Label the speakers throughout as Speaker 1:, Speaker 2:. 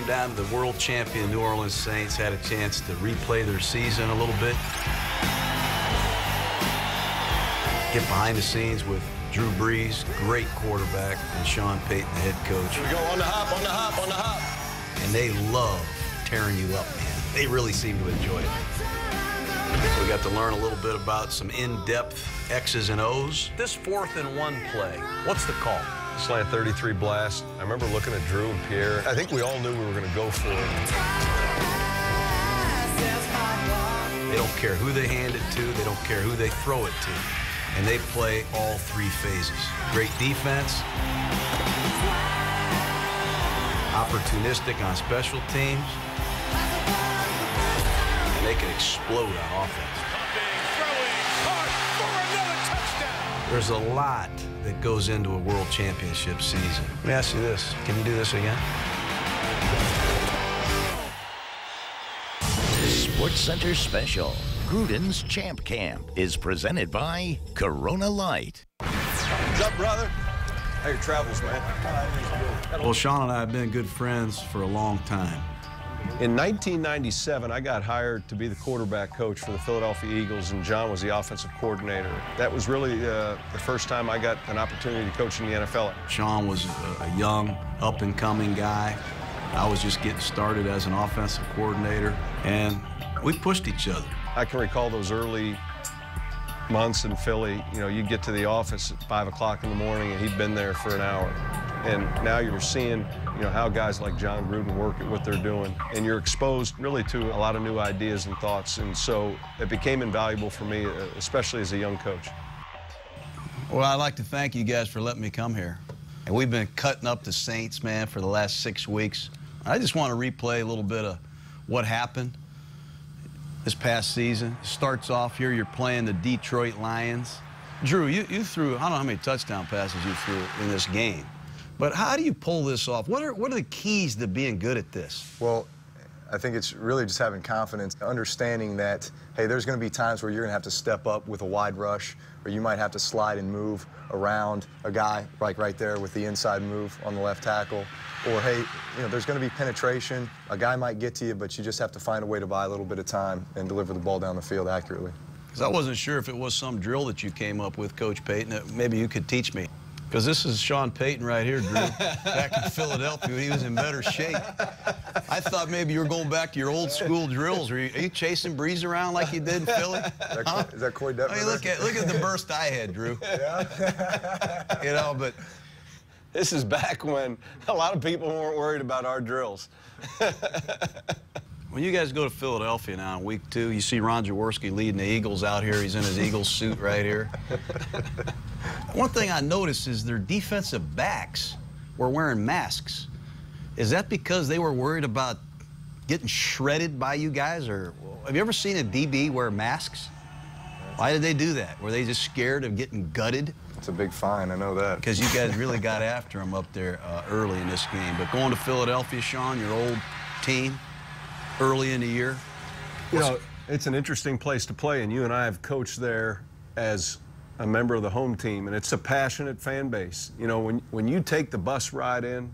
Speaker 1: came down to the world champion New Orleans Saints, had a chance to replay their season a little bit. Get behind the scenes with Drew Brees, great quarterback, and Sean Payton, the head coach.
Speaker 2: Here we go on the hop, on the hop, on the hop.
Speaker 1: And they love tearing you up, man. They really seem to enjoy it. We got to learn a little bit about some in-depth X's and O's. This fourth and one play, what's the call?
Speaker 2: Slant 33 blast. I remember looking at Drew and Pierre. I think we all knew we were going to go for it.
Speaker 1: They don't care who they hand it to. They don't care who they throw it to. And they play all three phases. Great defense, opportunistic on special teams, and they can explode on offense. There's a lot that goes into a world championship season. Let me ask you this. Can you do this again?
Speaker 3: Sports Center Special. Gruden's Champ Camp is presented by Corona Light.
Speaker 2: What's up, brother? How your travels, man?
Speaker 1: Well, Sean and I have been good friends for a long time.
Speaker 2: In 1997, I got hired to be the quarterback coach for the Philadelphia Eagles, and Jon was the offensive coordinator. That was really uh, the first time I got an opportunity to coach in the NFL.
Speaker 1: Sean was a, young, up-and-coming guy. I was just getting started as an offensive coordinator, and we pushed each other.
Speaker 2: I can recall those early months in Philly. You know, you'd get to the office at 5 o'clock in the morning, and he'd been there for an hour. And now you're seeing, you know, how guys like Jon Gruden work at what they're doing. And you're exposed really to a lot of new ideas and thoughts. And so it became invaluable for me, uh, especially as a young coach.
Speaker 1: Well, I'd like to thank you guys for letting me come here. And we've been cutting up the Saints, man, for the last six weeks. I just want to replay a little bit of what happened this past season. It starts off here, you're playing the Detroit Lions. Drew, you, you threw, I don't know how many touchdown passes you threw in this game. But how do you pull this off? What are, what are the keys to being good at this?
Speaker 4: Well, I think it's really just having confidence, understanding that, hey, there's going to be times where you're going to have to step up with a wide rush, or you might have to slide and move around a guy like right there with the inside move on the left tackle. Or, hey, you know, there's going to be penetration. A guy might get to you, but you just have to find a way to buy a little bit of time and deliver the ball down the field accurately.
Speaker 1: Because I wasn't sure if it was some drill that you came up with, Coach Payton, that maybe you could teach me. Because this is Sean Payton right here, Drew, back in Philadelphia he was in better shape. I thought maybe you were going back to your old school drills. Are you, are you chasing Brees around like you did in Philly?
Speaker 4: Is that, huh? is that Koy Detmer?
Speaker 1: I mean, look at look at the burst I had, Drew.
Speaker 4: Yeah.
Speaker 1: You know, but
Speaker 2: This is back when a lot of people weren't worried about our drills.
Speaker 1: when you guys go to Philadelphia now in week two, you see Ron Jaworski leading the Eagles out here. He's in his Eagles suit right here. One thing I noticed is their defensive backs were wearing masks. Is that because they were worried about getting shredded by you guys? Or have you ever seen a DB wear masks? Why did they do that? Were they just scared of getting gutted?
Speaker 4: It's a big fine, I know that.
Speaker 1: Because you guys really got after them up there uh, early in this game. But going to Philadelphia, Sean, your old team, early in the year,
Speaker 2: You know, it's an interesting place to play, and you and I have coached there as a member of the home team, and it's a passionate fan base. You know, when, when you take the bus ride in,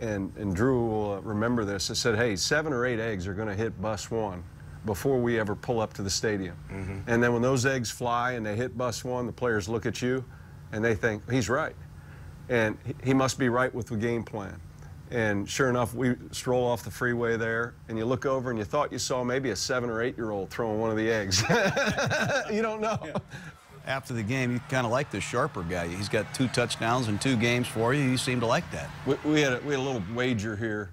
Speaker 2: and, and Drew will uh, remember this, I said, hey, seven or eight eggs are going to hit bus one before we ever pull up to the stadium. And then when those eggs fly and they hit bus one, the players look at you and they think, he's right. And he- he must be right with the game plan. And sure enough, we stroll off the freeway there, and you look over and you thought you saw maybe a seven or eight year old throwing one of the eggs. you don't know.
Speaker 1: after the game, you kind of like this Sharper guy. He's got two touchdowns in two games for you. You seem to like that.
Speaker 2: We, we, had, a, we had a little wager here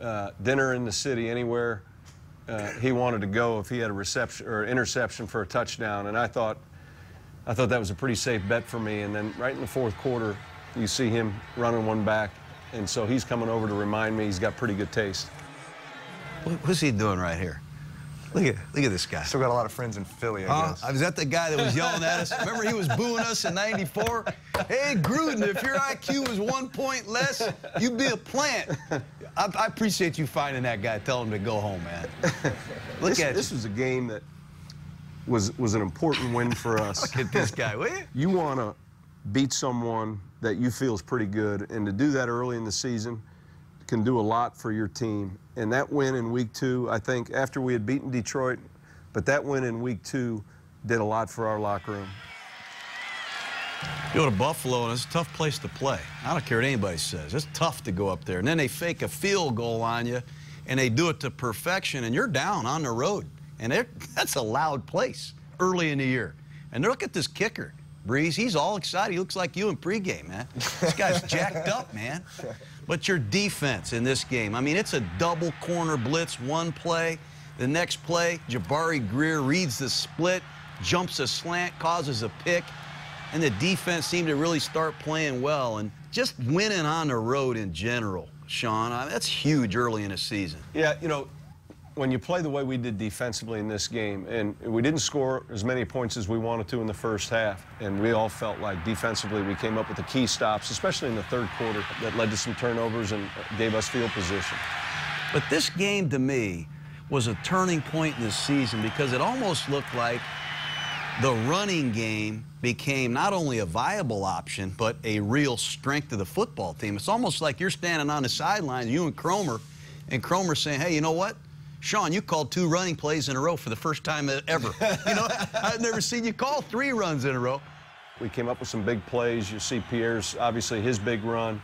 Speaker 2: uh, dinner in the city, anywhere uh, he wanted to go if he had a reception or interception for a touchdown. And I thought, I thought that was a pretty safe bet for me. And then right in the fourth quarter, you see him running one back. And so he's coming over to remind me he's got pretty good taste.
Speaker 1: What, what's he doing right here? Look at look at this guy.
Speaker 4: Still got a lot of friends in Philly, I
Speaker 1: Huh?
Speaker 4: guess.
Speaker 1: Was that the guy that was yelling at us? Remember he was booing us in 94? Hey, Gruden, if your IQ was one point less, you'd be a plant. I, I appreciate you finding that guy. Tell him to go home, man. Look
Speaker 2: This,
Speaker 1: at
Speaker 2: this was a game that was, was an important win for us.
Speaker 1: Look at this guy, will you?
Speaker 2: you want to beat someone that you feel is pretty good, and to do that early in the season, can do a lot for your team. And that win in week two, I think, after we had beaten Detroit, but that win in week two did a lot for our locker room.
Speaker 1: You go to Buffalo, and it's a tough place to play. I don't care what anybody says. It's tough to go up there. And then they fake a field goal on you, and they do it to perfection, and you're down on the road. And that's a loud place early in the year. And look at this kicker, Brees. He's all excited. He looks like you in pregame, man. This guy's jacked up, man. But your defense in this game, I mean, it's a double corner blitz, one play. The next play, Jabari Greer reads the split, jumps a slant, causes a pick and the defense seemed to really start playing well and just winning on the road in general, Sean. I mean, that's huge early in a season.
Speaker 2: Yeah, you know, when you play the way we did defensively in this game, and we didn't score as many points as we wanted to in the first half, and we all felt like defensively we came up with the key stops, especially in the third quarter, that led to some turnovers and gave us field position.
Speaker 1: But this game to me was a turning point in the season because it almost looked like the running game became not only a viable option, but a real strength of the football team. It's almost like you're standing on the sideline, you and Kromer, and Kromer saying, hey, you know what? Sean, you called two running plays in a row for the first time ever. you know, I've never seen you call three runs in a row.
Speaker 2: We came up with some big plays. You see Pierre's, obviously, his big run.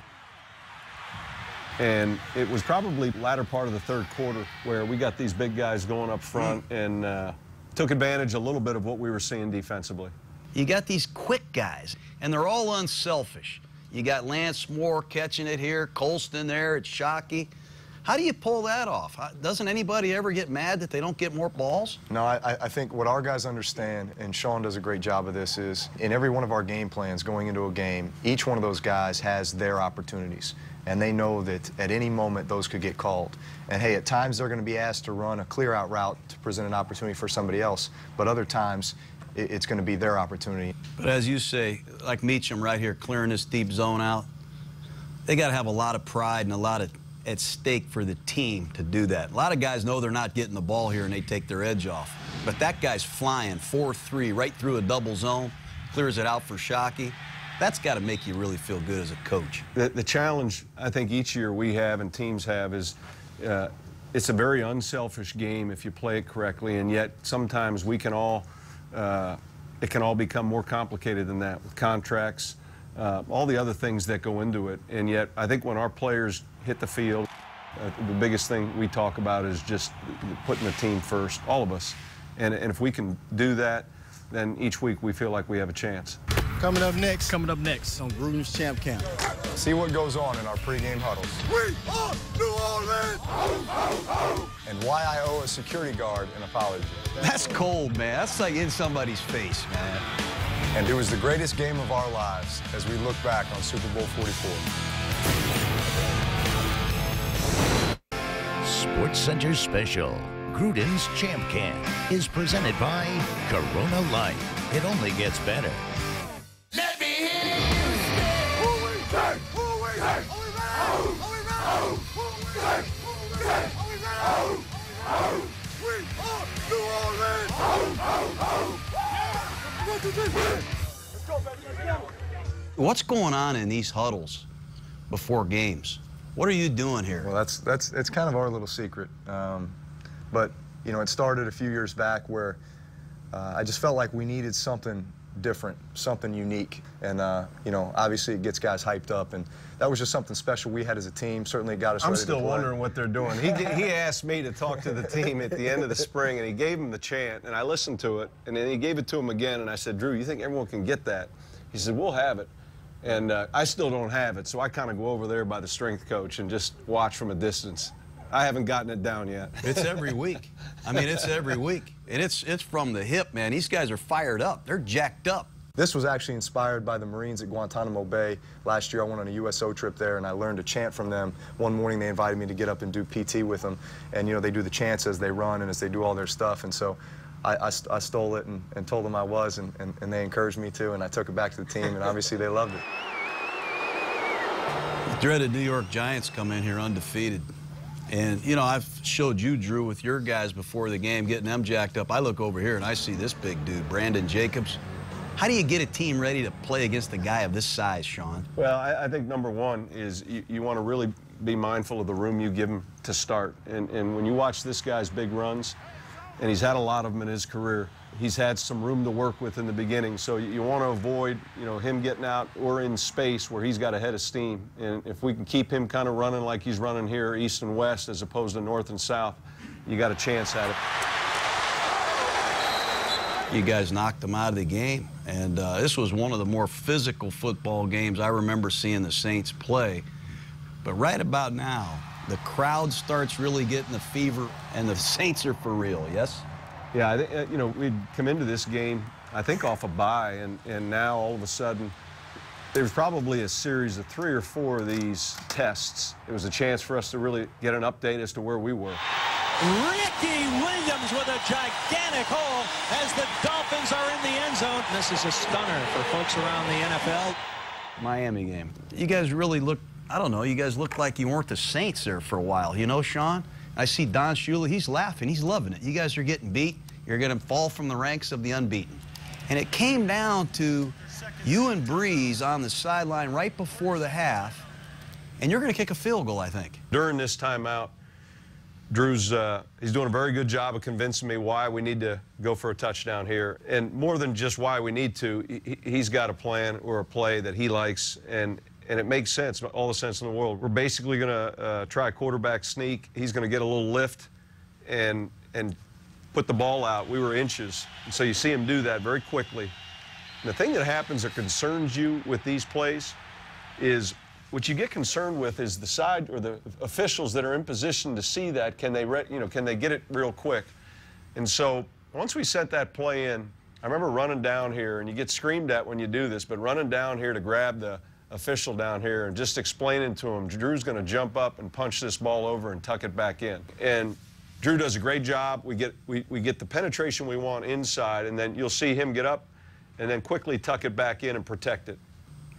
Speaker 2: And it was probably latter part of the third quarter where we got these big guys going up front mm. and uh, took advantage a little bit of what we were seeing defensively.
Speaker 1: You got these quick guys, and they're all unselfish. You got Lance Moore catching it here, Colston there, it's Shockey. How do you pull that off? Doesn't anybody ever get mad that they don't get more balls?
Speaker 4: No, I, I, think what our guys understand, and Sean does a great job of this, is in every one of our game plans going into a game, each one of those guys has their opportunities. And they know that at any moment those could get called. And hey, at times they're going to be asked to run a clear out route to present an opportunity for somebody else. But other times, it's going to be their opportunity.
Speaker 1: But as you say, like Meachem right here, clearing this deep zone out, they got to have a lot of pride and a lot of at stake for the team to do that. A lot of guys know they're not getting the ball here and they take their edge off. But that guy's flying 4-3 right through a double zone, clears it out for Shockey. That's got to make you really feel good as a coach.
Speaker 2: The, the challenge I think each year we have and teams have is uh, it's a very unselfish game if you play it correctly, and yet sometimes we can all, uh, it can all become more complicated than that with contracts, uh, all the other things that go into it. And yet I think when our players hit the field. Uh, the biggest thing we talk about is just putting the team first, all of us. And, and if we can do that, then each week we feel like we have a chance.
Speaker 5: Coming up next.
Speaker 6: Coming up next on Gruden's Champ Camp.
Speaker 4: See what goes on in our pregame huddles.
Speaker 5: We are New Orleans!
Speaker 4: And why I owe a security guard an apology.
Speaker 1: That's cold, man. That's like in somebody's face, man.
Speaker 4: And it was the greatest game of our lives as we look back on Super Bowl 44.
Speaker 3: Sports Center Special. Gruden's Champ Camp is presented by Corona Light. It only gets better. Let me hear
Speaker 1: What's going on in these huddles before games? What are you doing here?
Speaker 4: Well, that's that's it's kind of our little secret. Um, but you know, it started a few years back where uh, I just felt like we needed something different, something unique, and uh, you know, obviously it gets guys hyped up, and that was just something special we had as a team. Certainly, got us.
Speaker 2: I'm still wondering what they're doing. He he asked me to talk to the team at the end of the spring, and he gave him the chant, and I listened to it, and then he gave it to him again, and I said, Drew, you think everyone can get that? He said, We'll have it. And uh, I still don't have it, so I kind of go over there by the strength coach and just watch from a distance. I haven't gotten it down yet.
Speaker 1: It's every week. I mean, it's every week. And it's, it's from the hip, man. These guys are fired up. They're jacked up.
Speaker 4: This was actually inspired by the Marines at Guantanamo Bay. Last year I went on a USO trip there and I learned a chant from them. One morning they invited me to get up and do PT with them. And you know, they do the chants as they run and as they do all their stuff. And so I, I, I stole it and, and, told them I was, and, and, and, they encouraged me to, and I took it back to the team, and obviously they loved it.
Speaker 1: The dreaded New York Giants come in here undefeated. And, you know, I've showed you, Drew, with your guys before the game, getting them jacked up. I look over here and I see this big dude, Brandon Jacobs. How do you get a team ready to play against a guy of this size, Sean?
Speaker 2: Well, I, I think number one is you, you want to really be mindful of the room you give him to start. And, and when you watch this guy's big runs, and he's had a lot of them in his career, he's had some room to work with in the beginning. So you, you want to avoid, you know, him getting out or in space where he's got a head of steam. And if we can keep him kind of running like he's running here, east and west, as opposed to north and south, you got a chance at it.
Speaker 1: You guys knocked him out of the game, and uh, this was one of the more physical football games I remember seeing the Saints play. But right about now, the crowd starts really getting the fever, and the Saints are for real. Yes.
Speaker 2: Yeah, I think, uh, you know, we'd come into this game, I think, off a bye, and, and now all of a sudden, there's probably a series of three or four of these tests. It was a chance for us to really get an update as to where we were.
Speaker 7: Ricky Williams with a gigantic hole as the Dolphins are in the end zone. This is a stunner for folks around the NFL.
Speaker 1: Miami game. You guys really look, I don't know, you guys look like you weren't the Saints there for a while. You know, Sean? I see Don Shula, he's laughing, he's loving it. You guys are getting beat. You're going to fall from the ranks of the unbeaten. And it came down to you and Brees on the sideline right before the half, and you're going to kick a field goal, I think.
Speaker 2: During this timeout, Drew's uh, he's doing a very good job of convincing me why we need to go for a touchdown here, and more than just why we need to, he's got a plan or a play that he likes, and and it makes sense, all the sense in the world. We're basically going to uh, try a quarterback sneak. He's going to get a little lift, and and put the ball out. We were inches, and so you see him do that very quickly. And the thing that happens that concerns you with these plays is what you get concerned with is the side or the officials that are in position to see that. Can they, you know, can they get it real quick? And so once we set that play in, I remember running down here, and you get screamed at when you do this, but running down here to grab the official down here and just explaining to him, Drew's going to jump up and punch this ball over and tuck it back in. And Drew does a great job. We get we, we get the penetration we want inside, and then you'll see him get up and then quickly tuck it back in and protect it.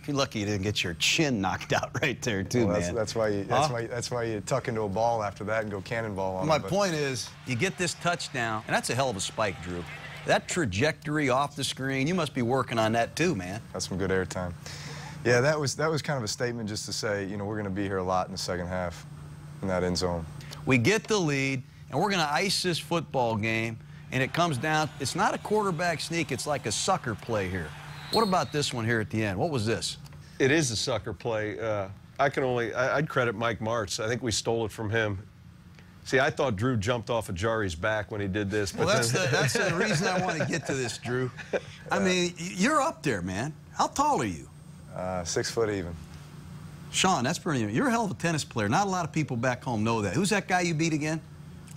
Speaker 1: You're lucky you didn't get your chin knocked out right there, too,
Speaker 4: well, that's,
Speaker 1: man.
Speaker 4: That's why you. That's
Speaker 1: huh?
Speaker 4: why. That's why you tuck into a ball after that and go cannonball on
Speaker 1: My
Speaker 4: it. My
Speaker 1: point is, you get this touchdown, and that's a hell of a spike, Drew. That trajectory off the screen, you must be working on that too, man.
Speaker 4: That's some good airtime. Yeah, that was that was kind of a statement just to say, you know, we're going to be here a lot in the second half, in that end zone.
Speaker 1: We get the lead, and we're going to ice this football game, and it comes down. It's not a quarterback sneak. It's like a sucker play here. What about this one here at the end? What was this?
Speaker 2: It is a sucker play. Uh, I can only, I, would credit Mike Martz. I think we stole it from him. See, I thought Drew jumped off of Jahri's back when he did this.
Speaker 1: But well, that's, the, that's the reason I want to get to this, Drew. I mean, you're up there, man. How tall are you?
Speaker 4: Uh, six foot even.
Speaker 1: Sean, that's pretty. You're a hell of a tennis player. Not a lot of people back home know that. Who's that guy you beat again,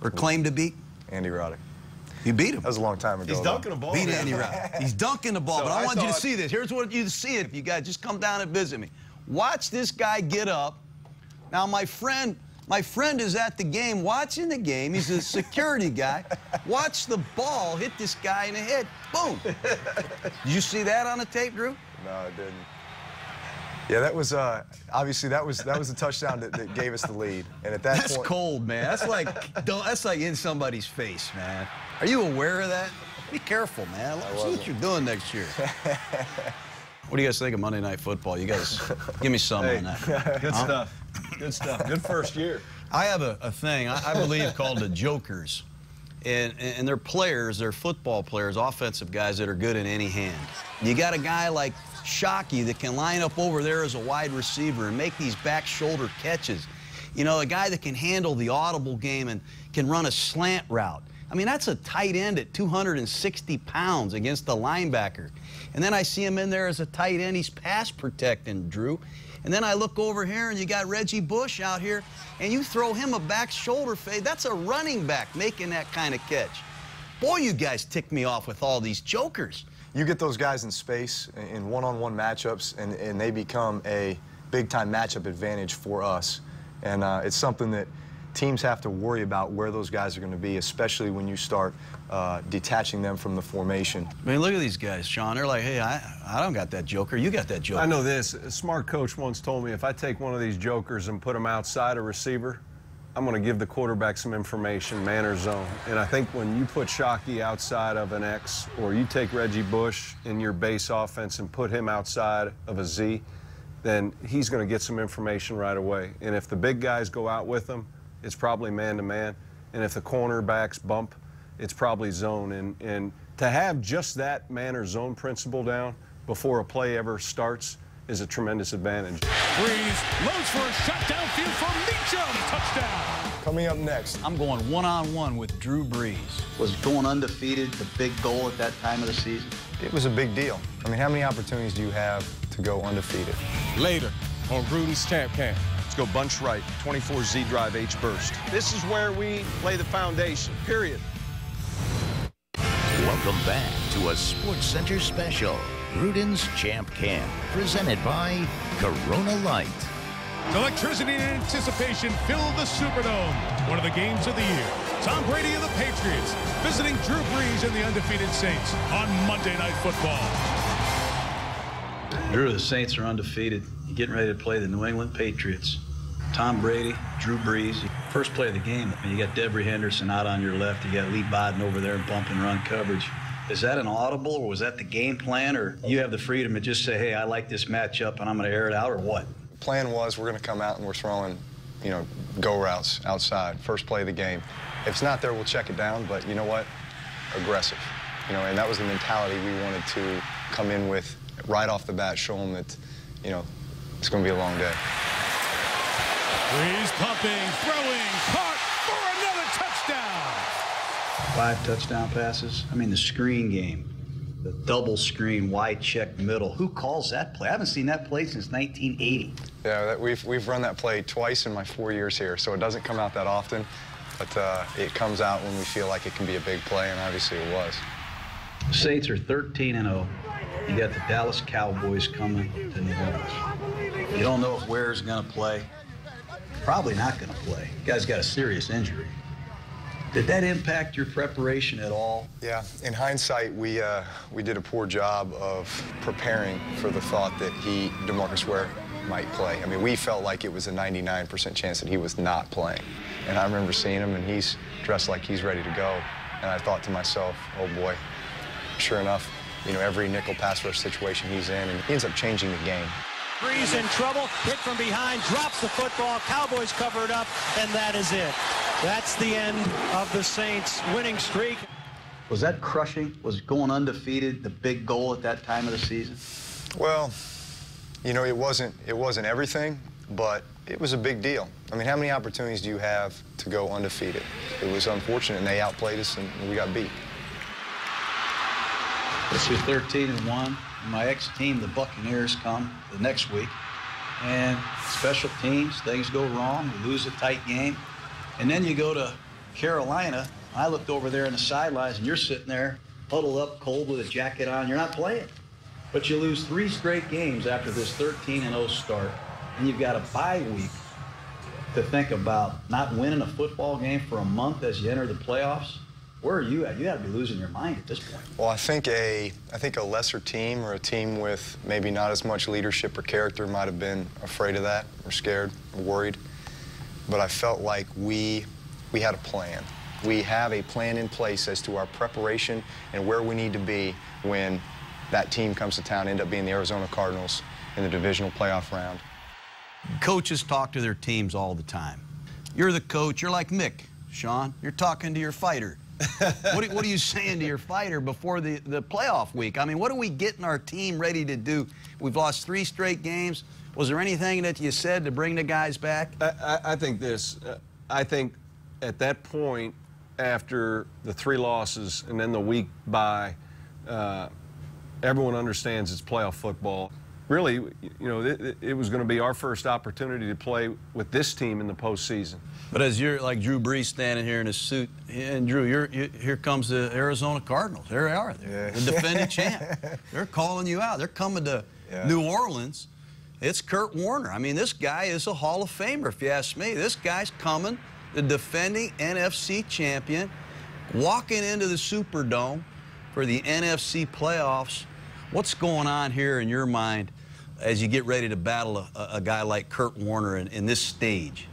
Speaker 1: or claim to beat?
Speaker 4: Andy Roddick.
Speaker 1: You beat him.
Speaker 4: That was a long time ago.
Speaker 2: He's dunking
Speaker 4: though.
Speaker 2: a ball.
Speaker 1: Beat Andy Roddick. He's dunking the ball.
Speaker 2: So
Speaker 1: but I,
Speaker 2: I
Speaker 1: want you to see this. Here's what you to see it. If you guys just come down and visit me, watch this guy get up. Now my friend, my friend is at the game watching the game. He's a security guy. Watch the ball hit this guy in the head. Boom. Did you see that on the tape, Drew?
Speaker 4: No, I didn't. Yeah, that was uh, obviously that was that was the touchdown that, that gave us the lead. And at that
Speaker 1: That's
Speaker 4: point,
Speaker 1: cold, man. That's like don't, that's like in somebody's face, man. Are you aware of that? Be careful, man. Let's see what you're doing next year. what do you guys think of Monday Night Football? You guys, give me some
Speaker 2: Hey,
Speaker 1: on that.
Speaker 2: good stuff. Good stuff. Good first year.
Speaker 1: I have a, a thing I, I believe called the Jokers, and and they're players, they're football players, offensive guys that are good in any hand. You got a guy like Shockey that can line up over there as a wide receiver and make these back shoulder catches. You know, a guy that can handle the audible game and can run a slant route. I mean, that's a tight end at 260 pounds against the linebacker. And then I see him in there as a tight end. He's pass protecting, Drew. And then I look over here and you got Reggie Bush out here and you throw him a back shoulder fade. That's a running back making that kind of catch. Boy, you guys tick me off with all these jokers.
Speaker 4: You get those guys in space in one-on-one matchups, and, and they become a big-time matchup advantage for us. And uh, it's something that teams have to worry about where those guys are going to be, especially when you start uh, detaching them from the formation.
Speaker 1: I mean, look at these guys, Sean. They're like, hey, I, I don't got that joker. You got that joker.
Speaker 2: I know this. A smart coach once told me if I take one of these jokers and put him outside a receiver, I'm going to give the quarterback some information, man or zone. And I think when you put Shockey outside of an X, or you take Reggie Bush in your base offense and put him outside of a Z, then he's going to get some information right away. And if the big guys go out with him, it's probably man to man. And if the cornerbacks bump, it's probably zone. And, and to have just that man or zone principle down before a play ever starts is a tremendous advantage.
Speaker 8: Brees loads for a shot downfield for Meachem. Touchdown.
Speaker 4: Coming up next,
Speaker 1: I'm going one-on-one with Drew Brees. Was going undefeated the big goal at that time of the season?
Speaker 4: it was a big deal. I mean, how many opportunities do you have to go undefeated?
Speaker 8: Later on Gruden's Champ Camp.
Speaker 2: Let's go bunch right, 24Z drive H burst. This is where we lay the foundation, period.
Speaker 3: Welcome back to a Sports Center special, Gruden's Champ Camp, presented by Corona Light.
Speaker 8: Electricity and anticipation fill the Superdome. One of the games of the year. Tom Brady and the Patriots visiting Drew Brees and the undefeated Saints on Monday Night Football.
Speaker 1: Drew, the Saints are undefeated. You're getting ready to play the New England Patriots. Tom Brady, Drew Brees. First play of the game, you got Devery Henderson out on your left. You got Leigh Bodden over there in bump and run coverage. Is that an audible, or was that the game plan, or you have the freedom to just say, hey, I like this matchup and I'm going to air it out, or what?
Speaker 4: The plan was we're going to come out and we're throwing, you know, go routes outside, first play of the game. If it's not there, we'll check it down, but you know what? Aggressive. You know, and that was the mentality we wanted to come in with right off the bat, show them that, you know, it's going to be a long day.
Speaker 8: Brees pumping, throwing, caught for another touchdown.
Speaker 1: Five touchdown passes. I mean, the screen game, the double screen, wide check middle. Who calls that play? I haven't seen that play since 1980.
Speaker 4: Yeah, that, we've, we've run that play twice in my four years here, so it doesn't come out that often, but uh, it comes out when we feel like it can be a big play, and obviously it was.
Speaker 1: Saints are 13 and 0. You got the Dallas Cowboys coming to New Orleans. You don't know if Ware's going to play. Probably not going to play. guy's got a serious injury. Did that impact your preparation at all?
Speaker 4: Yeah, in hindsight, we uh, we did a poor job of preparing for the thought that he, DeMarcus Ware, might play. I mean, we felt like it was a 99% chance that he was not playing. And I remember seeing him, and he's dressed like he's ready to go. And I thought to myself, oh boy, sure enough, you know, every nickel pass rush situation he's in, and he ends up changing the game.
Speaker 7: Brees in trouble, hit from behind, drops the football. Cowboys cover it up, and that is it. That's the end of the Saints' winning streak.
Speaker 1: Was that crushing? Was going undefeated the big goal at that time of the season?
Speaker 4: Well, you know, it wasn't it wasn't everything, but it was a big deal. I mean, how many opportunities do you have to go undefeated? It was unfortunate, and they outplayed us, and we got beat.
Speaker 1: This is 13 and 1. My ex team, the Buccaneers, come the next week. And special teams, things go wrong. We lose a tight game. And then you go to Carolina. I looked over there in the sidelines, and you're sitting there, huddled up, cold with a jacket on. You're not playing. But you lose three straight games after this 13 0 start. And you've got a bye week to think about not winning a football game for a month as you enter the playoffs. Where are you at? You got to be losing your mind at this point.
Speaker 4: Well, I think a I think a lesser team or a team with maybe not as much leadership or character might have been afraid of that or scared or worried. But I felt like we we had a plan. We have a plan in place as to our preparation and where we need to be when that team comes to town, end up being the Arizona Cardinals in the divisional playoff round.
Speaker 1: Coaches talk to their teams all the time. You're the coach. You're like Mick, Sean. You're talking to your fighter. what, are, what, are, you saying to your fighter before the, the playoff week? I mean, what are we getting our team ready to do? We've lost three straight games. Was there anything that you said to bring the guys back?
Speaker 2: I, I think this. Uh, I think at that point, after the three losses and then the week by, uh, everyone understands it's playoff football. Really, you know, it, it was going to be our first opportunity to play with this team in the postseason.
Speaker 1: But as you're like Drew Brees standing here in his suit, and Drew, you're, you, here comes the Arizona Cardinals. There they are, yeah. the defending champ. They're calling you out. They're coming to yeah. New Orleans. It's Kurt Warner. I mean, this guy is a Hall of Famer, if you ask me. This guy's coming, the defending NFC champion, walking into the Superdome for the NFC playoffs. What's going on here in your mind as you get ready to battle a, a guy like Kurt Warner in, in this stage?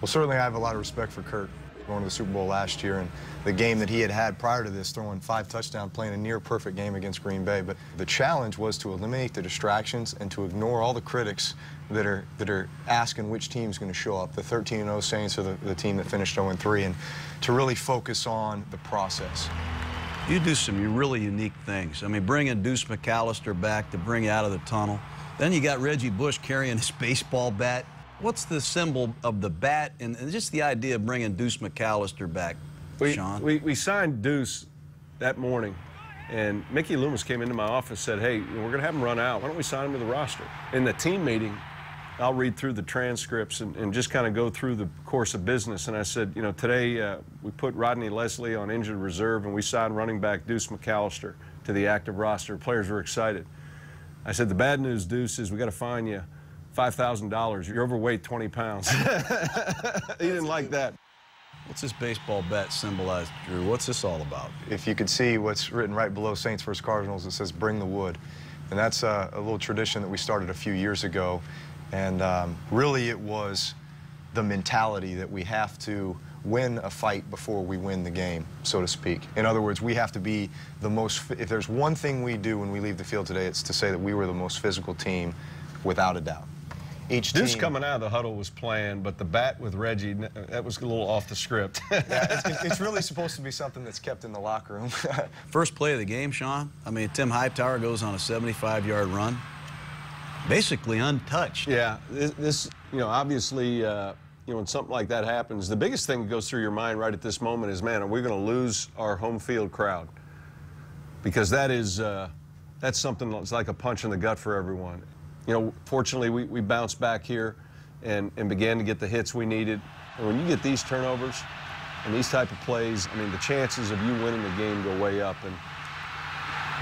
Speaker 4: Well, certainly I have a lot of respect for Kurt going to the Super Bowl last year and the game that he had had prior to this, throwing five touchdowns, playing a near perfect game against Green Bay. But the challenge was to eliminate the distractions and to ignore all the critics that are that are asking which team's going to show up, the 13-0 Saints are the, the team that finished 0-3, and to really focus on the process.
Speaker 1: You do some really unique things. I mean, bringing Deuce McAllister back to bring you out of the tunnel. Then you got Reggie Bush carrying his baseball bat. What's the symbol of the bat and, and just the idea of bringing Deuce McAllister back,
Speaker 2: We,
Speaker 1: Sean?
Speaker 2: we, we signed Deuce that morning, and Mickey Loomis came into my office and said, hey, we're going to have him run out. Why don't we sign him to the roster? In the team meeting, I'll read through the transcripts and, and just kind of go through the course of business. And I said, you know, today uh, we put Rodney Leslie on injured reserve and we signed running back Deuce McAllister to the active roster. Players were excited. I said, the bad news, Deuce, is we got to fine you $5,000. You're overweight 20 pounds. he didn't like that.
Speaker 1: What's this baseball bat symbolize, Drew? What's this all about?
Speaker 4: If you could see what's written right below Saints vs. Cardinals, it says "Bring the wood," and that's uh, a little tradition that we started a few years ago. And um, really, it was the mentality that we have to win a fight before we win the game, so to speak. In other words, we have to be the most. If there's one thing we do when we leave the field today, it's to say that we were the most physical team, without a doubt. Each
Speaker 2: Deuce
Speaker 4: team,
Speaker 2: coming out of the huddle was planned, but the bat with Reggie, that was a little off the script.
Speaker 4: yeah, it's, it's really supposed to be something that's kept in the locker room.
Speaker 1: First play of the game, Sean. I mean, Tim Hightower goes on a 75-yard run, basically untouched.
Speaker 2: yeah, this, this you know, obviously, uh, you know, when something like that happens, the biggest thing that goes through your mind right at this moment is, man, are we going to lose our home field crowd? Because that is, uh, that's something that's like a punch in the gut for everyone. You know, fortunately, we, we bounced back here and, and began to get the hits we needed. And when you get these turnovers and these type of plays, I mean, the chances of you winning the game go way up. And,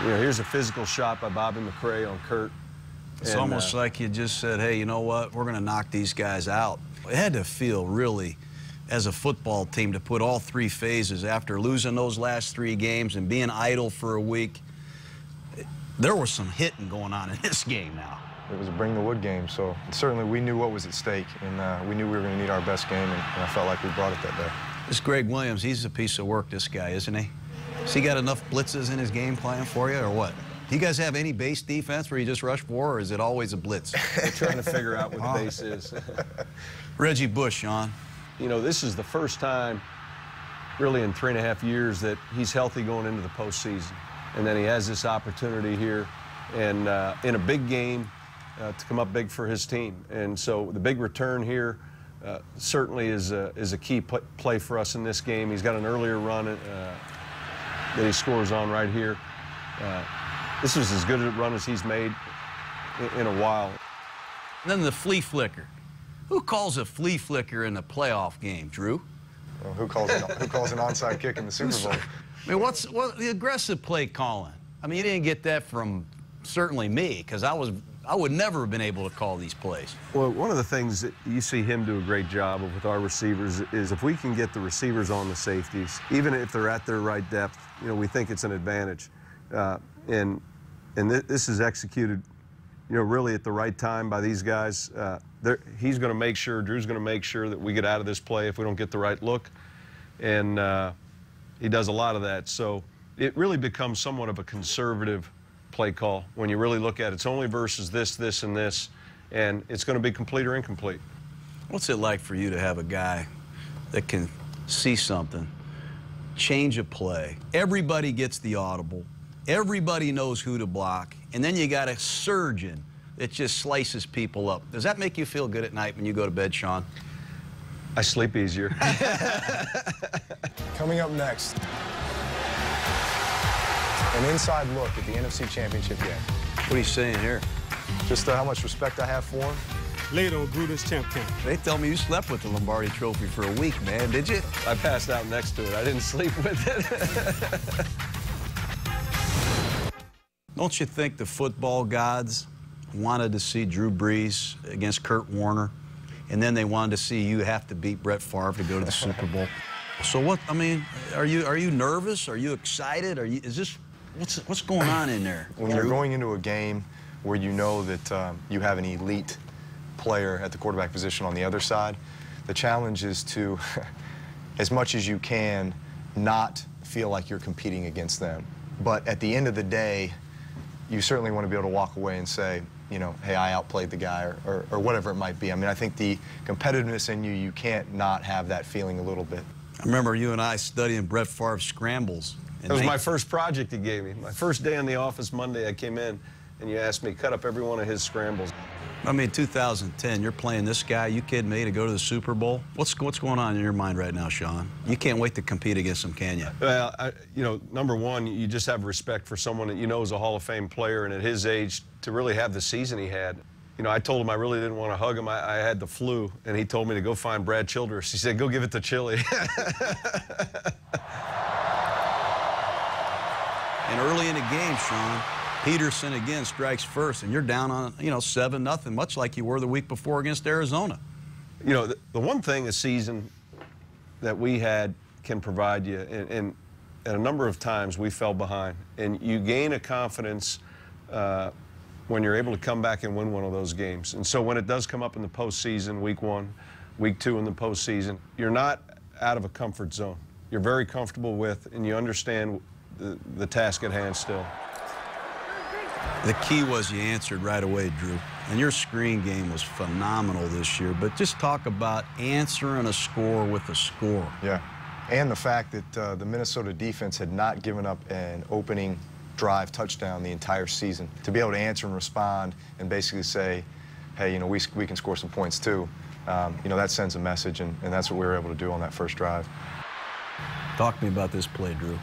Speaker 2: you know, here's a physical shot by Bobby McCray on Kurt.
Speaker 1: It's
Speaker 2: And,
Speaker 1: almost
Speaker 2: uh,
Speaker 1: like you just said, hey, you know what? We're going to knock these guys out. It had to feel really, as a football team, to put all three phases after losing those last three games and being idle for a week. There was some hitting going on in this game now.
Speaker 4: It was a bring the wood game, so certainly we knew what was at stake, and uh, we knew we were going to need our best game, and, and I felt like we brought it that day.
Speaker 1: This Gregg Williams, he's a piece of work, this guy, isn't he? Has he got enough blitzes in his game plan for you, or what? Do you guys have any base defense where you just rush for, or is it always a blitz?
Speaker 2: We're trying to figure out what
Speaker 1: Oh.
Speaker 2: base is.
Speaker 1: Reggie Bush, Sean.
Speaker 2: you know, this is the first time, really, in three and a half years that he's healthy going into the postseason. And then he has this opportunity here and uh, in a big game uh, to come up big for his team. And so the big return here uh, certainly is a, is a key pl- play for us in this game. He's got an earlier run uh, that he scores on right here. This is as good a run as he's made in, in a while.
Speaker 1: And then the flea flicker. Who calls a flea flicker in a playoff game, Drew?
Speaker 4: Well, who calls an, who calls an onside kick in the Super Bowl?
Speaker 1: I mean, what's what the aggressive play calling? I mean, you didn't get that from certainly me because I was I would never have been able to call these plays.
Speaker 2: Well, one of the things that you see him do a great job of with our receivers is if we can get the receivers on the safeties, even if they're at their right depth, you know, we think it's an advantage. Uh, and and th- this is executed, you know, really at the right time by these guys. Uh, he's going to make sure, Drew's going to make sure that we get out of this play if we don't get the right look. And uh, he does a lot of that. So it really becomes somewhat of a conservative play call when you really look at it. It's only versus this, this, and this, and it's going to be complete or incomplete.
Speaker 1: What's it like for you to have a guy that can see something, change a play? Everybody gets the audible. Everybody knows who to block. And then you got a surgeon that just slices people up. Does that make you feel good at night when you go to bed, Sean?
Speaker 2: I sleep easier.
Speaker 4: Coming up next, an inside look at the NFC Championship game.
Speaker 1: What are you saying here?
Speaker 4: Just uh, how much respect I have for him.
Speaker 6: Later on Gruden's Champ Camp.
Speaker 1: They tell me you slept with the Lombardi Trophy for a week, man. Did you?
Speaker 2: I passed out next to it. I didn't sleep with it.
Speaker 1: Don't you think the football gods wanted to see Drew Brees against Kurt Warner, and then they wanted to see you have to beat Brett Favre to go to the Super Bowl? So what? I mean, are you are you nervous? Are you excited? Are you? Is this what's what's going on in there?
Speaker 4: When you're going into a game where you know that um, you have an elite player at the quarterback position on the other side, the challenge is to, as much as you can, not feel like you're competing against them. But at the end of the day, you certainly want to be able to walk away and say, you know, hey, I outplayed the guy or, or, or whatever it might be. I mean, I think the competitiveness in you, you can't not have that feeling a little bit.
Speaker 1: I remember you and I studying Brett Favre's scrambles.
Speaker 2: That was my first project he gave me. My first day in the office Monday, I came in and you asked me cut up every one of his scrambles.
Speaker 1: I mean, 2010, you're playing this guy, you kidding me, to go to the Super Bowl? What's, what's going on in your mind right now, Sean? You can't wait to compete against him, can you?
Speaker 2: Well, I, you know, number one, you just have respect for someone that you know is a Hall of Fame player, and at his age, to really have the season he had. You know, I told him I really didn't want to hug him. I, I had the flu, and he told me to go find Brad Childress. He said, go give it to Chili.
Speaker 1: and early in the game, Sean, Peterson again strikes first, and you're down on, you know, 7 nothing, much like you were the week before against Arizona.
Speaker 2: You know, the, the one thing a season that we had can provide you, and, and, and, a number of times we fell behind, and you gain a confidence uh, when you're able to come back and win one of those games. And so when it does come up in the postseason, week one, week two in the postseason, you're not out of a comfort zone. You're very comfortable with, and you understand the, the task at hand still.
Speaker 1: The key was you answered right away, Drew. And your screen game was phenomenal this year. But just talk about answering a score with a score.
Speaker 4: Yeah. And the fact that uh, the Minnesota defense had not given up an opening drive touchdown the entire season. To be able to answer and respond and basically say, hey, you know, we, we can score some points too, um, you know, that sends a message, and, and that's what we were able to do on that first drive.
Speaker 1: Talk to me about this play, Drew.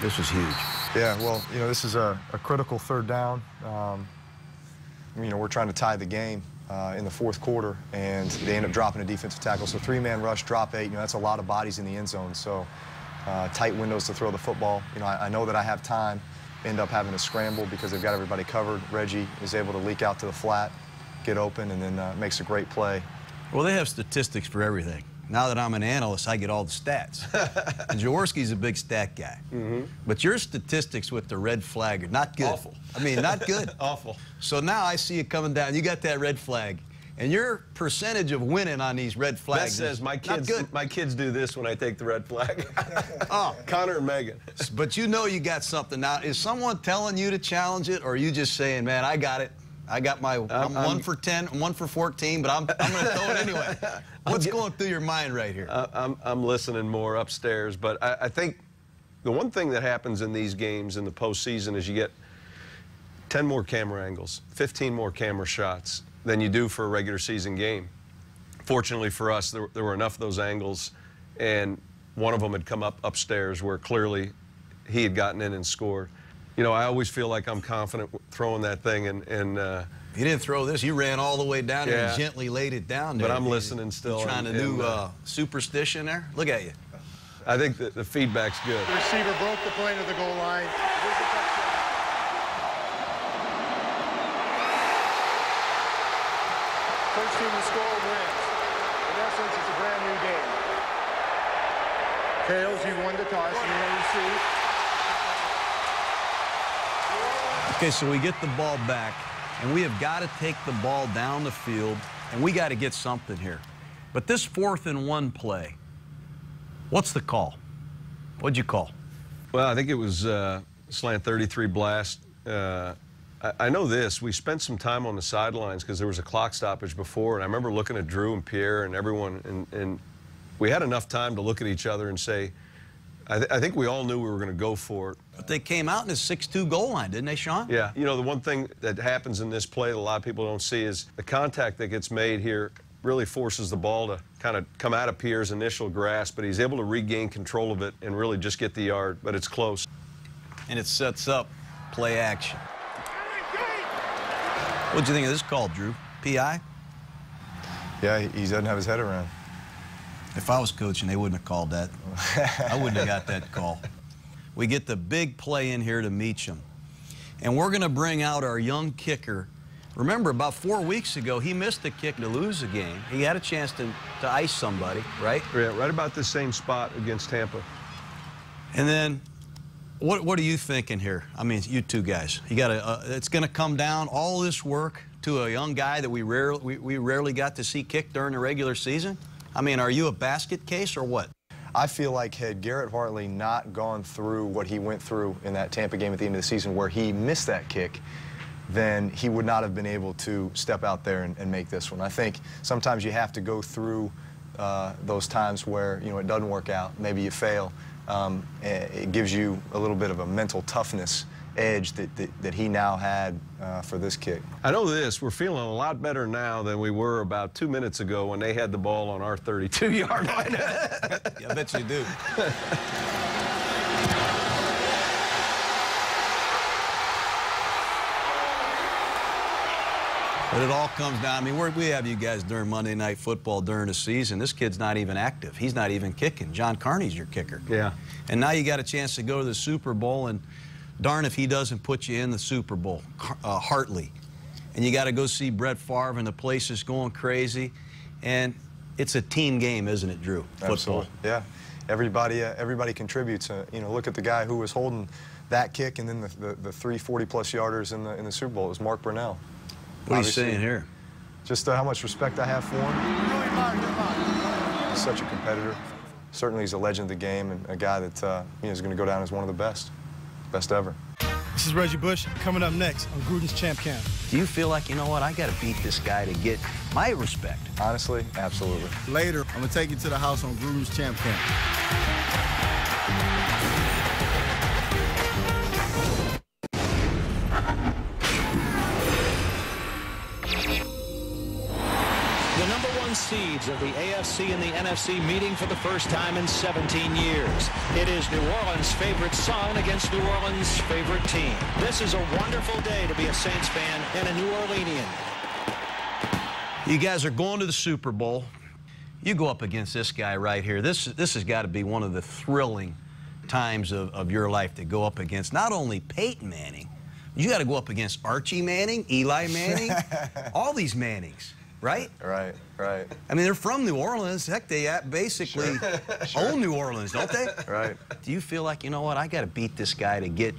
Speaker 1: This was huge.
Speaker 4: Yeah, well, you know, this is a, a critical third down. Um, you know, we're trying to tie the game uh, in the fourth quarter, and they end up dropping a defensive tackle. So three-man rush, drop eight. You know, that's a lot of bodies in the end zone. So uh, tight windows to throw the football. You know, I, I, know that I have time. End up having to scramble because they've got everybody covered. Reggie is able to leak out to the flat, get open, and then uh, makes a great play.
Speaker 1: Well, they have statistics for everything now that I'm an analyst, I get all the stats. and Jaworski's a big stat guy. Mm -hmm. But your statistics with the red flag are not good.
Speaker 2: Awful.
Speaker 1: I mean, not good.
Speaker 2: Awful.
Speaker 1: So now I see you coming down. You got that red flag. And your percentage of winning on these red flags
Speaker 2: Beth says my kids, my kids do this when I take the red flag.
Speaker 1: oh,
Speaker 2: Connor and Megan.
Speaker 1: But you know you got something now. Is someone telling you to challenge it, or are you just saying, "Man, I got it"? I got my I'm, I'm one for 10, one for 14, but I'm, I'm going to throw it anyway. What's get, going through your mind right here?
Speaker 2: Uh, I'm, I'm listening more upstairs, but I, I, think the one thing that happens in these games in the postseason is you get 10 more camera angles, 15 more camera shots than you do for a regular season game. Fortunately for us, there, there were enough of those angles, and one of them had come up upstairs where clearly he had gotten in and scored you know, I always feel like I'm confident throwing that thing and. and uh,
Speaker 1: you didn't throw this. You ran all the way down yeah. and gently laid it down there.
Speaker 2: But I'm listening still.
Speaker 1: You're trying to do uh, uh, superstition there? Look at you.
Speaker 2: I think that the feedback's good.
Speaker 5: The receiver broke the plane of the goal line. First team to score wins. In essence, it's a brand new game. Tails, you won the toss. You know you see.
Speaker 1: Okay, so we get the ball back, and we have got to take the ball down the field, and we got to get something here. But this fourth and one play, what's the call? What'd you call?
Speaker 2: Well, I think it was uh, slant 33 blast. Uh, I, know this. We spent some time on the sidelines because there was a clock stoppage before, and I remember looking at Drew and Pierre and everyone, and, and we had enough time to look at each other and say, I, th I think we all knew we were going to go for it.
Speaker 1: But they came out in a 6-2 goal line, didn't they, Sean?
Speaker 2: Yeah. You know, the one thing that happens in this play that a lot of people don't see is the contact that gets made here really forces the ball to kind of come out of Pierre's initial grasp, but he's able to regain control of it and really just get the yard, but it's close.
Speaker 1: And it sets up play action. What'd you think of this call, Drew? PI?
Speaker 4: Yeah, he doesn't have his head around.
Speaker 1: If I was coaching, they wouldn't have called that. I wouldn't have got that call. We get the big play in here to Meachem. And we're going to bring out our young kicker. Remember, about four weeks ago, he missed a kick to lose the game. He had a chance to, to ice somebody, right?
Speaker 2: Yeah, right about the same spot against Tampa.
Speaker 1: And then, what, what are you thinking here? I mean, you two guys. You got to. Uh, it's going to come down all this work to a young guy that we rarely we, we rarely got to see kick during the regular season. I mean, are you a basket case or what?
Speaker 4: I feel like had Garrett Hartley not gone through what he went through in that Tampa game at the end of the season where he missed that kick, then he would not have been able to step out there and, and make this one. I think sometimes you have to go through uh, those times where you know it doesn't work out, maybe you fail. Um, it gives you a little bit of a mental toughness edge that, that, that he now had uh, for this kick.
Speaker 2: I know this, we're feeling a lot better now than we were about two minutes ago when they had the ball on our 32-yard line.
Speaker 1: yeah, I bet you do. But it all comes down. I mean, we have you guys during Monday Night Football during the season. This kid's not even active. He's not even kicking. John Carney's your kicker.
Speaker 2: Yeah.
Speaker 1: And now you got a chance to go to the Super Bowl, and darn if he doesn't put you in the Super Bowl, uh, Hartley. And you got to go see Brett Favre, and the place is going crazy. And it's a team game, isn't it, Drew?
Speaker 4: Football. Absolutely. Yeah. Everybody, uh, everybody contributes. Uh, you know, look at the guy who was holding that kick, and then the, the, the three 40-plus yarders in the in the Super Bowl. It was Mark Brunell.
Speaker 1: What are you saying here?
Speaker 4: Just uh, how much respect I have for him. He's such a competitor. Certainly, he's a legend of the game and a guy that uh, you know, is going to go down as one of the best, best ever.
Speaker 6: This is Reggie Bush coming up next on Gruden's Champ Camp.
Speaker 1: Do you feel like, you know what, I got to beat this guy to get my respect?
Speaker 4: Honestly, absolutely.
Speaker 9: Later, I'm going to take you to the house on Gruden's Champ Camp.
Speaker 7: Seeds of the AFC and the NFC meeting for the first time in 17 years. It is New Orleans' favorite son against New Orleans' favorite team. This is a wonderful day to be a Saints fan and a New Orleanian.
Speaker 1: You guys are going to the Super Bowl. You go up against this guy right here. This, this has got to be one of the thrilling times of, of your life to go up against not only Peyton Manning, you got to go up against Archie Manning, Eli Manning, all these Mannings right?
Speaker 4: Right, right.
Speaker 1: I mean, they're from New Orleans. Heck, they basically sure. sure. own New Orleans, don't they?
Speaker 4: Right.
Speaker 1: Do you feel like, you know what, I got to beat this guy to get,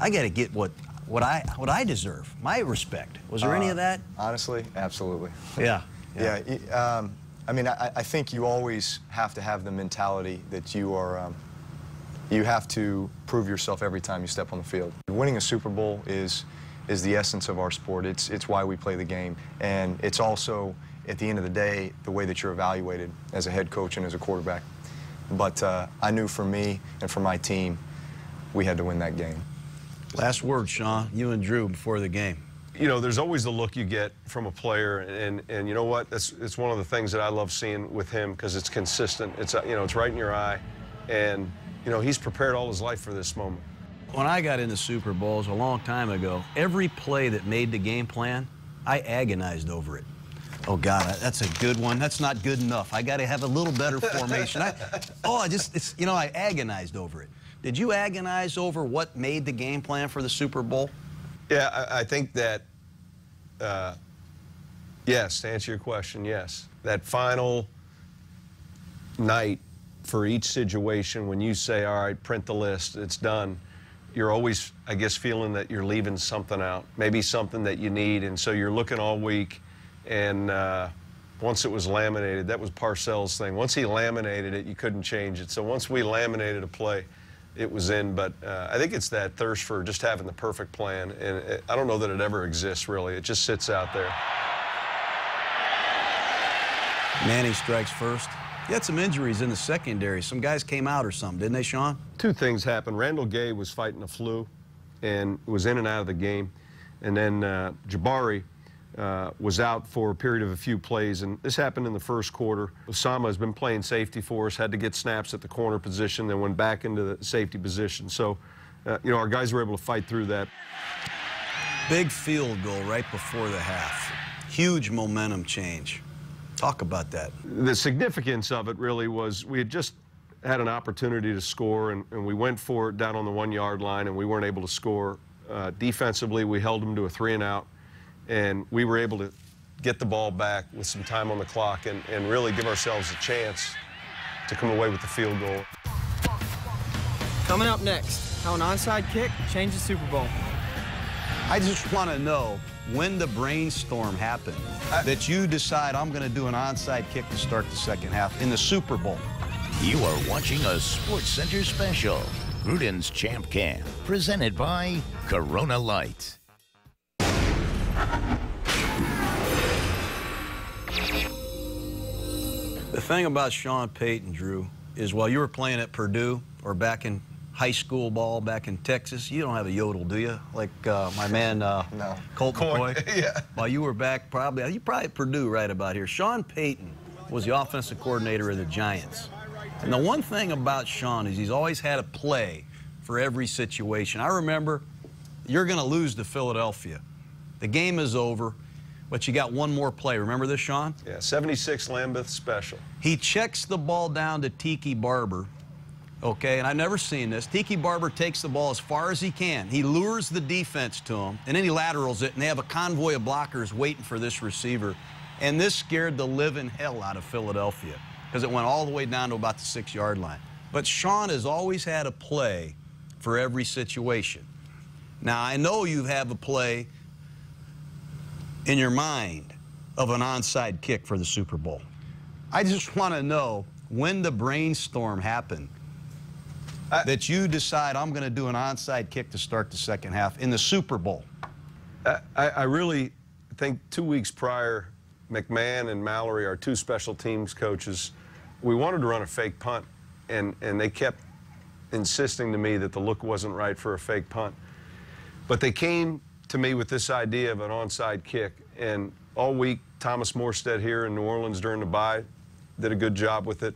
Speaker 1: I got to get what, what I, what I deserve, my respect. Was there uh, any of that?
Speaker 4: Honestly, absolutely.
Speaker 1: Yeah.
Speaker 4: Yeah. yeah um, I mean, I, I, think you always have to have the mentality that you are. Um, you have to prove yourself every time you step on the field. Winning a Super Bowl is is the essence of our sport. It's, it's why we play the game. And it's also, at the end of the day, the way that you're evaluated as a head coach and as a quarterback. But uh, I knew for me and for my team, we had to win that game.
Speaker 1: Last word, Sean, you and Drew before the game.
Speaker 2: You know, there's always the look you get from a player, and, and you know what? That's, it's one of the things that I love seeing with him because it's consistent. It's, you know, it's right in your eye. And, you know, he's prepared all his life for this moment.
Speaker 1: When I got into Super Bowls a long time ago, every play that made the game plan, I agonized over it. Oh God, that's a good one. That's not good enough. I got to have a little better formation. I, oh, I just, it's, you know, I agonized over it. Did you agonize over what made the game plan for the Super Bowl?
Speaker 2: Yeah, I, I think that, uh, yes, to answer your question, yes. That final night for each situation when you say, all right, print the list, it's done you're always, I guess, feeling that you're leaving something out, maybe something that you need, and so you're looking all week. And uh, once it was laminated, that was Parcells' thing. Once he laminated it, you couldn't change it. So once we laminated a play, it was in. But uh, I think it's that thirst for just having the perfect plan, and it, I don't know that it ever exists really. It just sits out there.
Speaker 1: Manny strikes first. You had some injuries in the secondary. Some guys came out or something, didn't they, Sean?
Speaker 2: Two things happened. Randall Gay was fighting a flu and was in and out of the game. And then uh, Jabari uh, was out for a period of a few plays, and this happened in the first quarter. Usama has been playing safety for us, had to get snaps at the corner position, then went back into the safety position. So, uh, you know, our guys were able to fight through that.
Speaker 1: Big field goal right before the half. Huge momentum change. Talk about that.
Speaker 2: The significance of it really was we had just had an opportunity to score, and, and we went for it down on the one yard line, and we weren't able to score. Uh, defensively, we held them to a three and out, and we were able to get the ball back with some time on the clock and, and really give ourselves a chance to come away with the field goal.
Speaker 10: Coming up next, how an onside kick changes Super Bowl.
Speaker 1: I just want to know when the brainstorm happened that you decide I'm going to do an onside kick to start the second half in the Super Bowl.
Speaker 3: You are watching a Sports Center special, Gruden's Champ Camp, presented by Corona Light.
Speaker 1: The thing about Sean Payton, Drew, is while you were playing at Purdue or back in high school ball back in Texas, you don't have a yodel, do you? Like uh, my man uh,
Speaker 4: No.
Speaker 1: Colt McCoy?
Speaker 4: yeah.
Speaker 1: While you were back, probably, you probably at Purdue right about here. Sean Payton was the offensive coordinator of the Giants. And the one thing about Sean is he's always had a play for every situation. I remember you're going to lose to Philadelphia. The game is over, but you got one more play. Remember this, Sean?
Speaker 2: Yeah, 76 Lambeth special.
Speaker 1: He checks the ball down to Tiki Barber. Okay, and I've never seen this. Tiki Barber takes the ball as far as he can. He lures the defense to him, and then he laterals it, and they have a convoy of blockers waiting for this receiver. And this scared the living hell out of Philadelphia because it went all the way down to about the six yard line. But Sean has always had a play for every situation. Now, I know you have a play in your mind of an onside kick for the Super Bowl. I just want to know when the brainstorm happened that you decide I'm going to do an onside kick to start the second half in the Super Bowl.
Speaker 2: I, I really think two weeks prior, McMahon and Mallory, our two special teams coaches, we wanted to run a fake punt, and, and they kept insisting to me that the look wasn't right for a fake punt. But they came to me with this idea of an onside kick, and all week, Thomas Morstead here in New Orleans during the bye did a good job with it.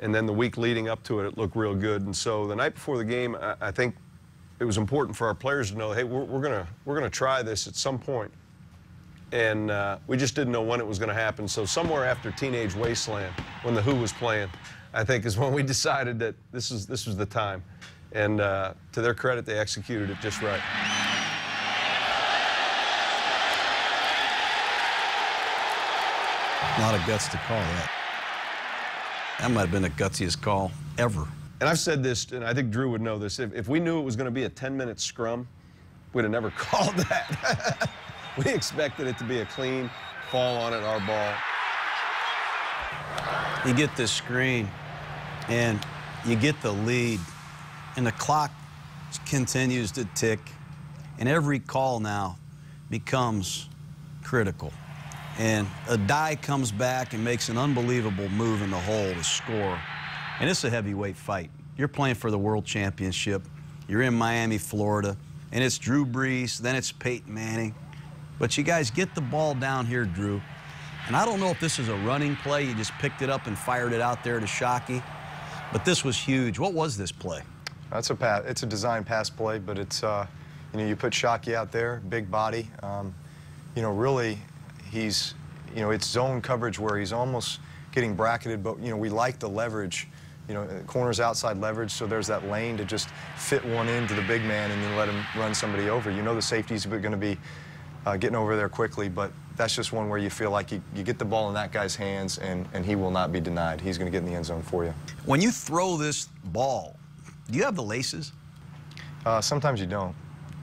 Speaker 2: And then the week leading up to it, it looked real good. And so the night before the game, I, I think it was important for our players to know, hey, we're, we're gonna we're gonna try this at some point, and uh, we just didn't know when it was gonna happen. So somewhere after Teenage Wasteland, when the Who was playing, I think is when we decided that this is this was the time. And uh, to their credit, they executed it just right.
Speaker 1: A lot of guts to call that. That might have been the gutsiest call ever.
Speaker 2: And I've said this, and I think Drew would know this. If, if we knew it was going to be a 10-minute scrum, we'd have never called that. we expected it to be a clean fall on it, our ball.
Speaker 1: You get this screen, and you get the lead, and the clock continues to tick, and every call now becomes critical. And Addai comes back and makes an unbelievable move in the hole to score. And it's a heavyweight fight. You're playing for the world championship. You're in Miami, Florida, and it's Drew Brees, then it's Peyton Manning. But you guys get the ball down here, Drew. And I don't know if this is a running play. You just picked it up and fired it out there to Shockey. But this was huge. What was this play?
Speaker 4: That's a pass. It's a design pass play, but it's uh, you know you put Shockey out there, big body. Um, you know really, he's you know it's zone coverage where he's almost getting bracketed, but you know we like the leverage. You know corners outside leverage, so there's that lane to just fit one into the big man and then let him run somebody over. You know the safety's going to be uh, getting over there quickly, but that's just one where you feel like you, you get the ball in that guy's hands and, and he will not be denied. He's going to get in the end zone for you.
Speaker 1: When you throw this ball, do you have the laces?
Speaker 4: Uh, sometimes you don't.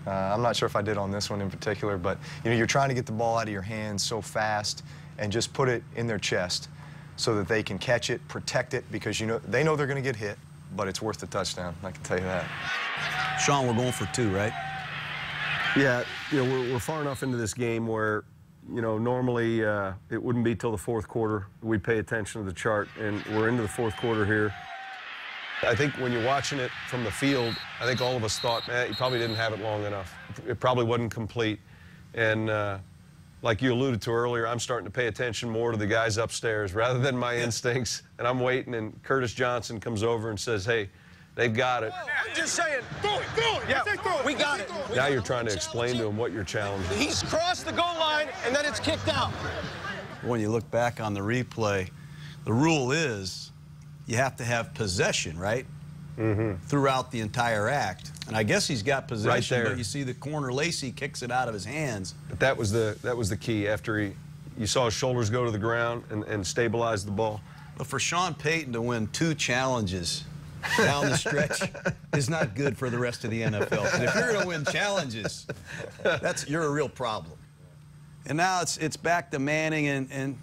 Speaker 4: Uh, I'm not sure if I did on this one in particular, but you know you're trying to get the ball out of your hands so fast and just put it in their chest so that they can catch it, protect it, because you know they know they're going to get hit, but it's worth the touchdown. I can tell you that.
Speaker 1: Sean, we're going for two, right?
Speaker 2: Yeah, you know, we're, we're far enough into this game where, you know, normally uh, it wouldn't be till the fourth quarter we'd pay attention to the chart, and we're into the fourth quarter here. I think when you're watching it from the field, I think all of us thought, man, he probably didn't have it long enough. It probably wasn't complete. And uh, like you alluded to earlier, I'm starting to pay attention more to the guys upstairs rather than my instincts. And I'm waiting, and Curtis Johnson comes over and says, hey, they've got it.
Speaker 5: I'm just saying, throw it, throw it. Yeah, we got it.
Speaker 2: Now you're trying to explain to him what you're challenging.
Speaker 5: He's crossed the goal line, and then it's kicked out.
Speaker 1: When you look back on the replay, the rule is you have to have possession, right?
Speaker 2: Mm-hmm.
Speaker 1: Throughout the entire act. And I guess he's got possession,
Speaker 2: there.
Speaker 1: but you see the corner Lacey kicks it out of his hands.
Speaker 2: But that was the that was the key. After he, you saw his shoulders go to the ground and, and stabilize the ball.
Speaker 1: But for Sean Payton to win two challenges down the stretch is not good for the rest of the NFL. And if you're going to win challenges, that's you're a real problem. And now it's it's back to Manning and, and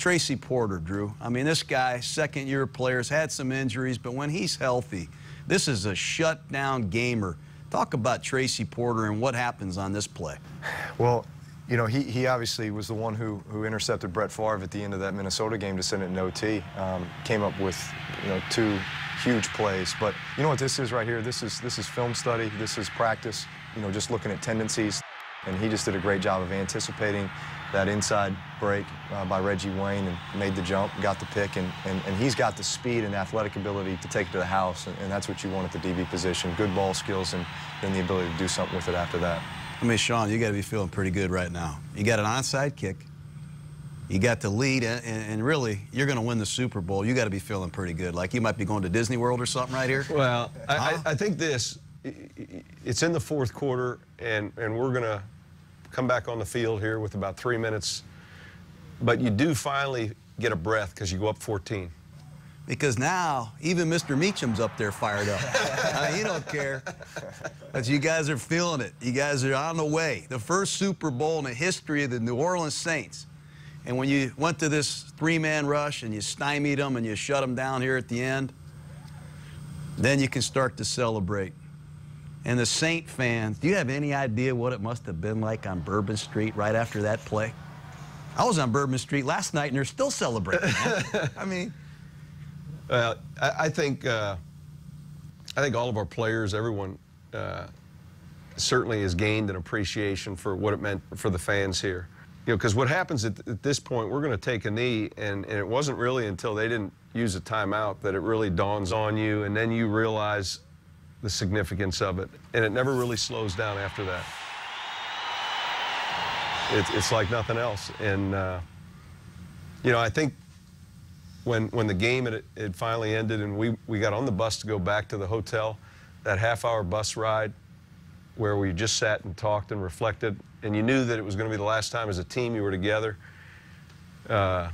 Speaker 1: Tracy Porter, Drew. I mean, this guy, second year players, had some injuries, but when he's healthy, this is a shutdown gamer. Talk about Tracy Porter and what happens on this play.
Speaker 4: Well, you know, he, he obviously was the one who, who intercepted Brett Favre at the end of that Minnesota game to send it in OT. Um, came up with, you know, two huge plays. But you know what this is right here? This is, this is film study. This is practice, you know, just looking at tendencies. And he just did a great job of anticipating that inside break uh, by Reggie Wayne and made the jump, got the pick, and, and, and he's got the speed and athletic ability to take it to the house, and, and that's what you want at the DB position. Good ball skills and then the ability to do something with it after that.
Speaker 1: I mean, Sean, you got to be feeling pretty good right now. You got an onside kick. You got the lead, and, and really, you're going to win the Super Bowl. You got to be feeling pretty good. Like you might be going to Disney World or something right here.
Speaker 2: Well, I,
Speaker 1: Huh?
Speaker 2: I, I think this, it's in the fourth quarter, and, and we're going to come back on the field here with about three minutes. But you do finally get a breath because you go up 14.
Speaker 1: Because now, even Mr. Meacham's up there fired up. He don't care. But you guys are feeling it. You guys are on the way. The first Super Bowl in the history of the New Orleans Saints. And when you went to this three-man rush and you stymied them and you shut them down here at the end, then you can start to celebrate. And the Saint fans, do you have any idea what it must have been like on Bourbon Street right after that play? I was on Bourbon Street last night and they're still celebrating. I mean,
Speaker 2: Uh, I, I think uh, I think all of our players, everyone, uh, certainly has gained an appreciation for what it meant for the fans here. You know, because what happens at, at this point, we're going to take a knee, and, and it wasn't really until they didn't use a timeout that it really dawns on you, and then you realize the significance of it, and it never really slows down after that. It's, it's like nothing else, and uh, you know, I think when when the game had finally ended and we, we got on the bus to go back to the hotel, that half hour bus ride where we just sat and talked and reflected, and you knew that it was going to be the last time as a team you were together. Uh,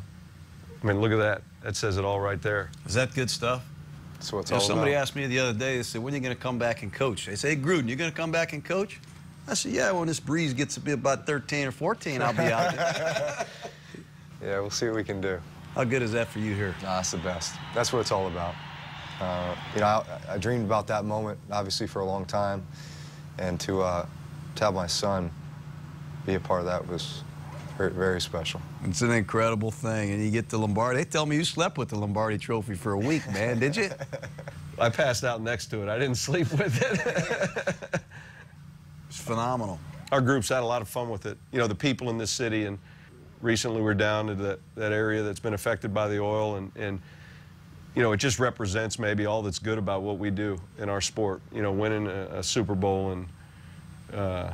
Speaker 2: I mean, look at that. That says it all right there.
Speaker 1: is that good stuff?
Speaker 4: That's what it's
Speaker 1: You know,
Speaker 4: all
Speaker 1: somebody
Speaker 4: about.
Speaker 1: asked me the other day, they said, when are you going to come back and coach? They say, hey, Gruden, you going to come back and coach? I said, yeah, when this Brees gets to be about 13 or 14, I'll be out there.
Speaker 4: Yeah, we'll see what we can do.
Speaker 1: How good is that for you here?
Speaker 4: Nah, that's the best. That's what it's all about. Uh, you know, I, I dreamed about that moment, obviously, for a long time. And to, uh, to have my son be a part of that was very, very special.
Speaker 1: It's an incredible thing. And you get the Lombardi. They tell me you slept with the Lombardi trophy for a week, man. Did you?
Speaker 2: I passed out next to it. I didn't sleep with it.
Speaker 1: It's phenomenal.
Speaker 2: Our group's had a lot of fun with it. You know, the people in this city, and recently we're down to that, that area that's been affected by the oil, and, and you know, it just represents maybe all that's good about what we do in our sport. You know, winning a, a Super Bowl, and uh,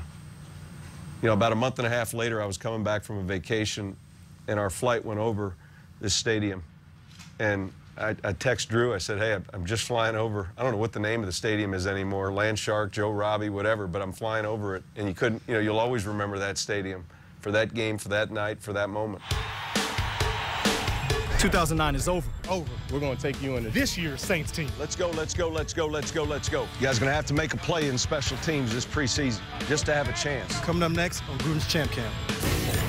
Speaker 2: you know, about a month and a half later, I was coming back from a vacation, and our flight went over this stadium, and I, I text Drew. I said, "Hey, I'm- just flying over. I don't know what the name of the stadium is anymore. Landshark, Joe Robbie, whatever. But I'm flying over it, and you couldn't. You know, you'll always remember that stadium for that game, for that night, for that moment."
Speaker 6: 2009 is over. Over. We're going to take you into this year's Saints team.
Speaker 2: Let's go, let's go, let's go, let's go, let's go. You guys gonna have to make a play in special teams this preseason just to have a chance.
Speaker 6: Coming up next on Gruden's Champ Camp.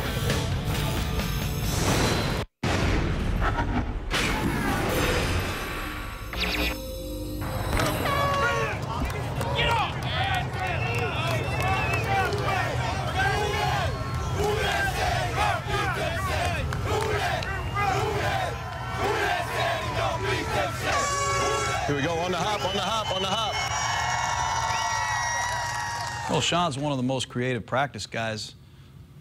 Speaker 1: Sean's one of the most creative practice guys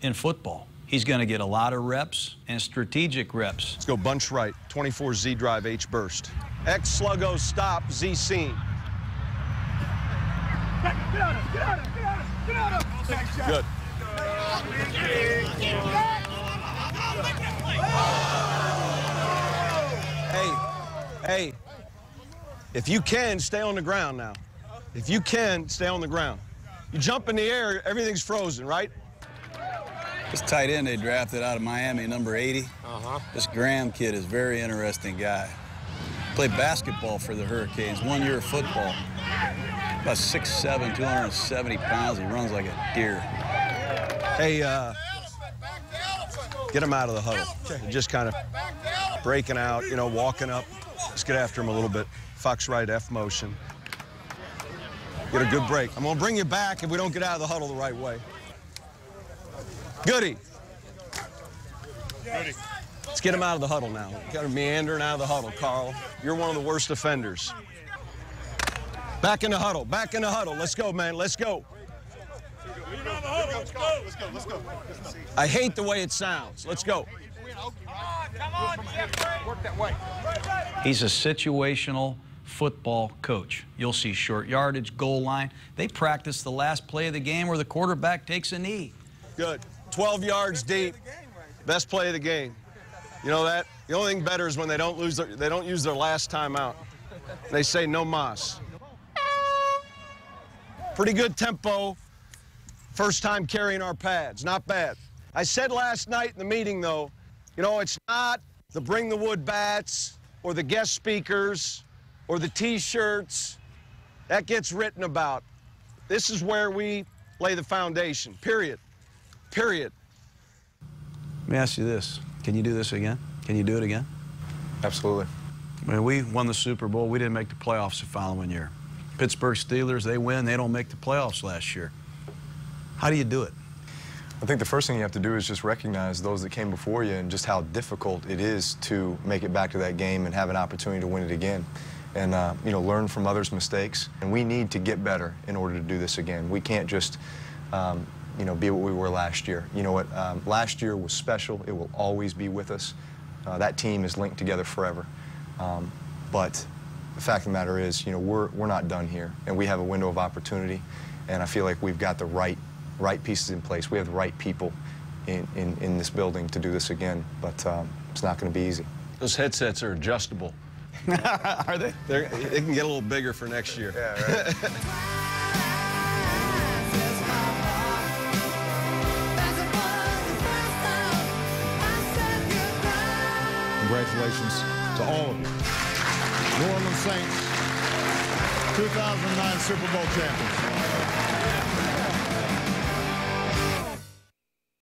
Speaker 1: in football. He's going to get a lot of reps and strategic reps.
Speaker 2: Let's go bunch right, 24 Z drive H burst. X sluggo stop Z seam. Good. Hey, hey, if you can, stay on the ground now. If you can, stay on the ground. You jump in the air, everything's frozen, right?
Speaker 1: This tight end they drafted out of Miami, number 80. Uh-huh. This Graham kid is a very interesting guy. Played basketball for the Hurricanes, one year of football. About 6'7", 270 pounds. He runs like a deer.
Speaker 2: Hey, uh, get him out of the huddle. Just kind of breaking out, you know, walking up. Let's get after him a little bit. Fox right F motion. Get a good break. I'm going to bring you back if we don't get out of the huddle the right way. Goody.
Speaker 8: Goody.
Speaker 2: Let's get him out of the huddle now. Got him meandering out of the huddle, Carl. You're one of the worst offenders. Back in the huddle. Back in the huddle. Let's go, man. Let's go.
Speaker 8: Let's go. Let's go. Let's go.
Speaker 2: I hate the way it sounds. Let's go.
Speaker 5: Work that way.
Speaker 1: He's a situational football coach. You'll see short yardage, goal line. They practice the last play of the game where the quarterback takes a knee.
Speaker 2: Good. 12 yards deep. Best play of the game. You know that? The only thing better is when they don't lose their, they don't use their last time out. They say no mas. Pretty good tempo. First time carrying our pads. Not bad. I said last night in the meeting though, you know, it's not the bring the wood bats or the guest speakers or the t-shirts. That gets written about. This is where we lay the foundation. Period. Period.
Speaker 1: Let me ask you this. Can you do this again? Can you do it again?
Speaker 4: Absolutely.
Speaker 1: I mean, we won the Super Bowl. We didn't make the playoffs the following year. Pittsburgh Steelers, they win. They don't make the playoffs last year. How do you do it?
Speaker 4: I think the first thing you have to do is just recognize those that came before you and just how difficult it is to make it back to that game and have an opportunity to win it again. And, uh, you know, learn from others' mistakes. And we need to get better in order to do this again. We can't just, um, you know, be what we were last year. You know what? Um, last year was special. It will always be with us. Uh, that team is linked together forever. Um, but the fact of the matter is, you know, we're, we're not done here. And we have a window of opportunity. And I feel like we've got the right right pieces in place. We have the right people in, in, in this building to do this again, but um, it's not going to be easy.
Speaker 2: Those headsets are adjustable.
Speaker 1: Are they?
Speaker 2: They're, they can get a little bigger for next year.
Speaker 4: Yeah, right.
Speaker 9: Congratulations to all of you. New Orleans Saints, 2009 Super Bowl champions.